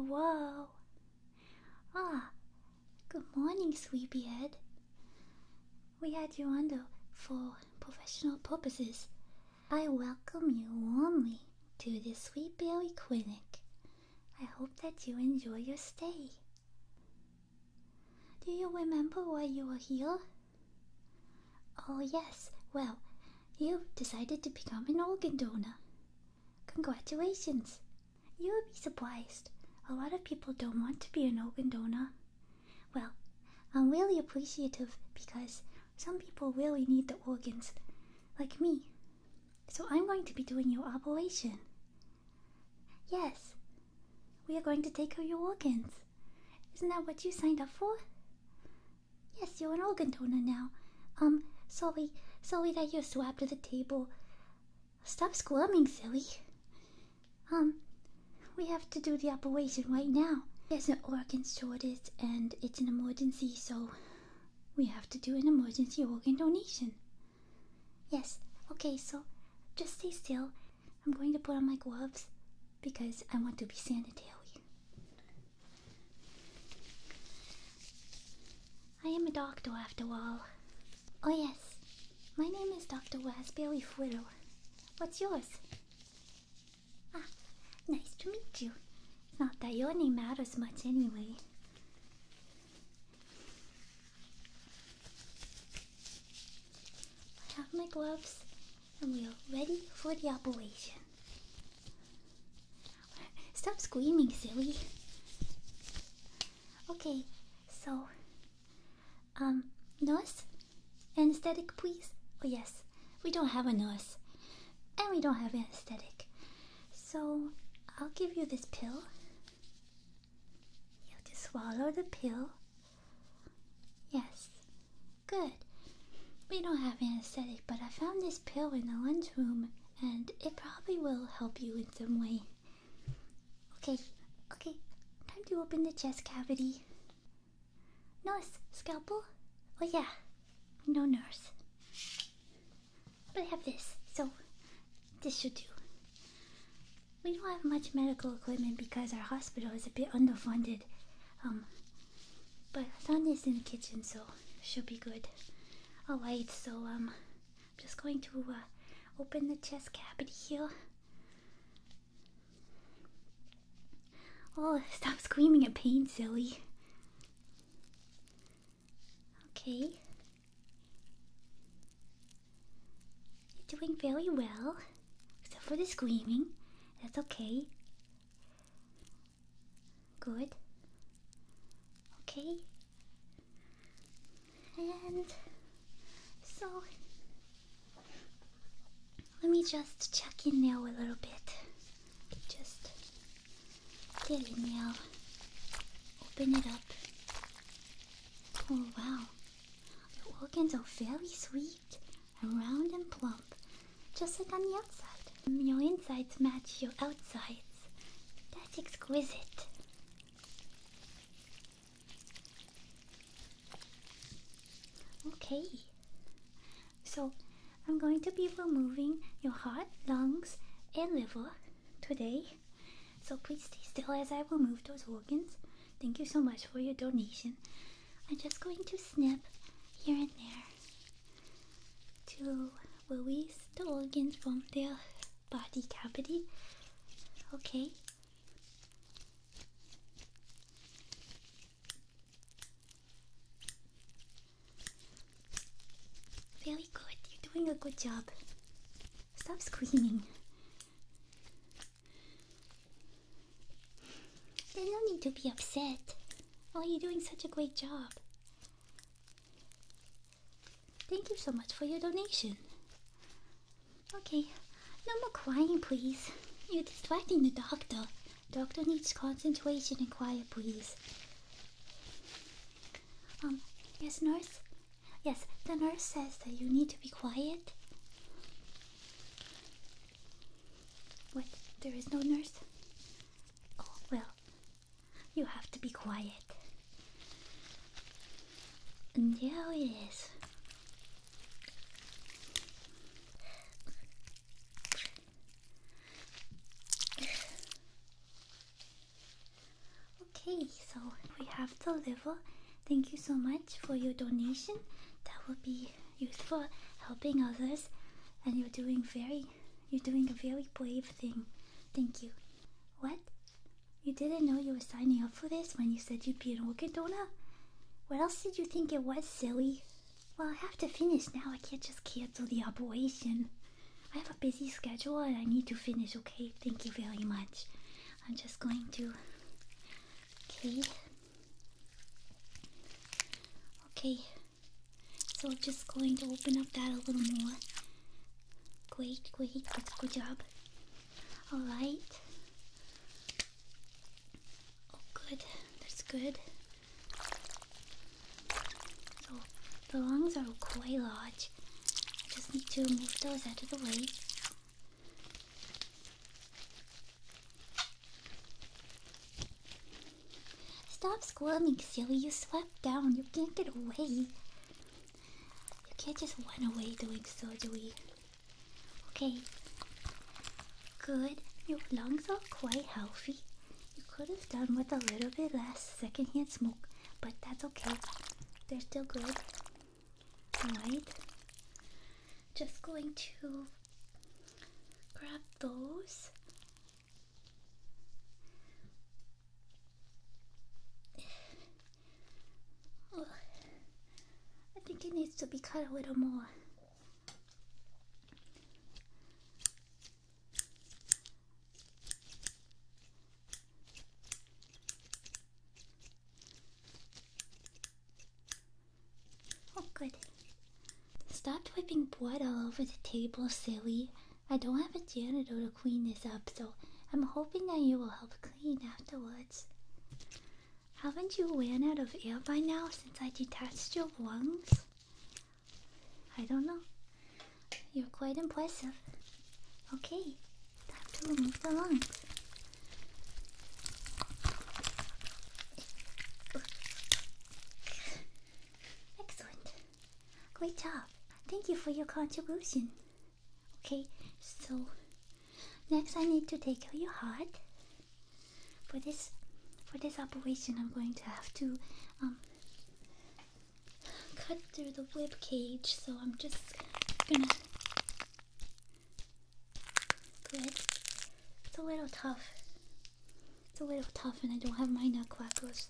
Whoa. Ah, good morning, sleepyhead. We had you under for professional purposes. I welcome you warmly to the Sweet Berry Clinic. I hope that you enjoy your stay. Do you remember why you were here? Oh, yes. Well, you've decided to become an organ donor. Congratulations. You'll be surprised. A lot of people don't want to be an organ donor. Well, I'm really appreciative because some people really need the organs, like me. So I'm going to be doing your operation. Yes, we are going to take out your organs. Isn't that what you signed up for? Yes, you're an organ donor now. Um, sorry, sorry that you're swapped to the table. Stop squirming, silly. Um, we have to do the operation right now. There's an organ shortage and it's an emergency, so we have to do an emergency organ donation. Yes, okay, so just stay still. I'm going to put on my gloves because I want to be sanitary. I am a doctor after all. Oh, yes. My name is Dr. Raspberry Fritter. What's yours? Nice to meet you. Not that your name matters much anyway. I have my gloves and we are ready for the operation. Stop screaming, silly. Okay, so, um, nurse? Anesthetic, please? Oh, yes, we don't have a nurse. And we don't have anesthetic. So, I'll give you this pill. You have to swallow the pill. Yes, good. We don't have anesthetic, but I found this pill in the lunch room and it probably will help you in some way. Okay, okay, time to open the chest cavity. Nurse, scalpel? Oh, yeah, no nurse. But I have this, so this should do. We don't have much medical equipment because our hospital is a bit underfunded. Um, but this in the kitchen, so should be good. Alright, so um, I'm just going to uh, open the chest cavity here. Oh, stop screaming at pain, silly. Okay. You're doing very well, except for the screaming. That's okay. Good. Okay. And so let me just check in there a little bit. Just get in there. Open it up. Oh wow. The organs are very sweet and round and plump. Just like on the outside. Your insides match your outsides. That's exquisite. Okay, so I'm going to be removing your heart, lungs, and liver today. So please stay still as I remove those organs. Thank you so much for your donation. I'm just going to snip here and there to release the organs from their body cavity. Okay. Very good. You're doing a good job. Stop screaming. There's no need to be upset. Oh, you're doing such a great job. Thank you so much for your donation. Okay, no more crying, please. You're distracting the doctor. Doctor needs concentration and quiet, please. Um, yes, nurse? Yes, the nurse says that you need to be quiet. What? There is no nurse? Oh, well, you have to be quiet. And there it is. Okay, so we have the liver. Thank you so much for your donation. That will be used for helping others, and you're doing very, you're doing a very brave thing. Thank you. What? You didn't know you were signing up for this when you said you'd be an organ donor? What else did you think it was, silly? Well, I have to finish now. I can't just cancel the operation. I have a busy schedule and I need to finish, okay? Thank you very much. I'm just going to. Okay. So, just going to open up that a little more. Great, great. Good, good job. Alright. Oh, good. That's good. So, the lungs are quite large. I just need to move those out of the way. Stop squirming, silly. You swept down. You can't get away. You can't just run away doing surgery. Okay. Good. Your lungs are quite healthy. You could have done with a little bit less secondhand smoke, but that's okay. They're still good. Alright. Just going to grab those. Oh, I think it needs to be cut a little more. Oh, good. Stop whipping blood all over the table, silly. I don't have a janitor to clean this up, so I'm hoping that you will help clean afterwards. Haven't you ran out of air by now since I detached your lungs? I don't know. You're quite impressive. Okay, time to remove the lungs. Excellent. Great job. Thank you for your contribution. Okay, so next I need to take out your heart. For this for this operation I'm going to have to um cut through the rib cage, so I'm just gonna good. It's a little tough. It's a little tough and I don't have my nutcrackers.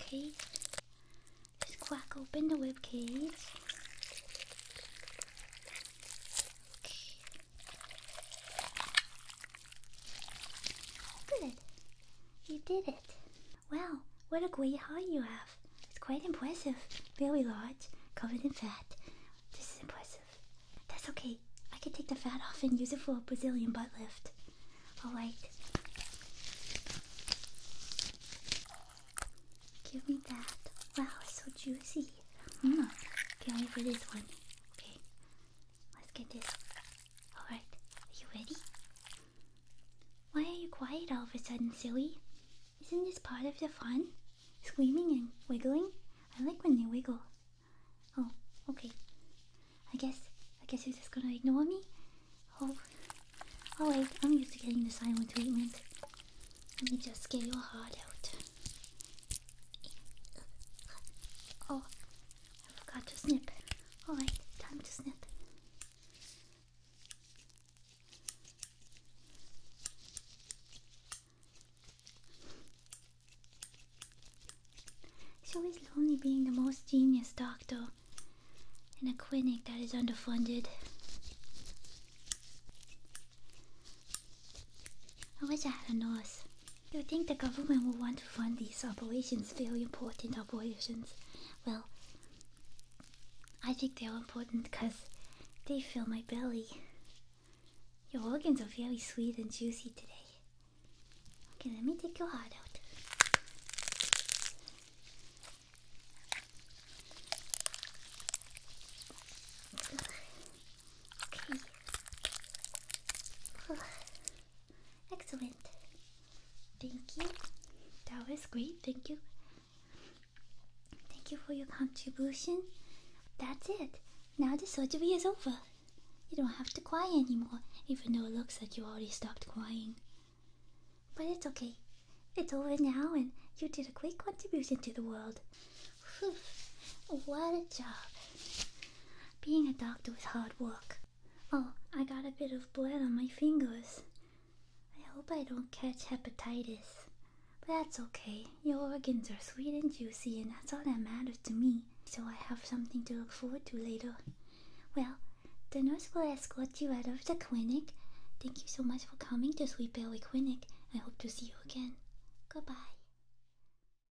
Okay, just crack open the rib cage. Okay. Good. You did it. Wow, what a great heart you have. It's quite impressive. Very large, covered in fat. This is impressive. That's okay. I can take the fat off and use it for a Brazilian butt lift. Alright. Give me that. Wow, so juicy. Mm. Can't wait for this one. Okay, let's get this. Alright, are you ready? Why are you quiet all of a sudden, silly? Isn't this part of the fun? Screaming and wiggling? I like when they wiggle. Oh, okay. I guess, I guess you're just gonna ignore me? Oh, oh wait, I'm used to getting the silent treatment. Let me just get your heart out. Oh, I forgot to snip. Alright, time to snip. It's always lonely being the most genius doctor in that is underfunded. I wish I had a nurse. You think the government will want to fund these operations, very important operations. Well, I think they're important because they fill my belly. Your organs are very sweet and juicy today. Okay, let me take your heart out. Okay. Excellent. Thank you. That was great. Thank you. Thank you for your contribution. That's it. now the surgery is over. You don't have to cry anymore, even though it looks like you already stopped crying. But it's okay. It's over now, and you did a great contribution to the world. Whew. What a job. Being a doctor is hard work. Oh, I got a bit of blood on my fingers. I hope I don't catch hepatitis. But that's okay. Your organs are sweet and juicy, and that's all that matters to me. So I have something to look forward to later. Well, the nurse will escort you out of the clinic. Thank you so much for coming to Sweet Berry Clinic. I hope to see you again. Goodbye.